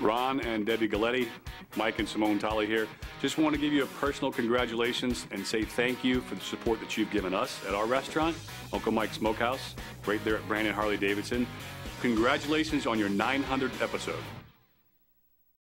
Ron and Debbie Galletti, Mike and Simone Tolley here. Just want to give you a personal congratulations and say thank you for the support that you've given us at our restaurant, Uncle Mike's Smokehouse, right there at Brandon Harley Davidson. Congratulations on your 900th episode.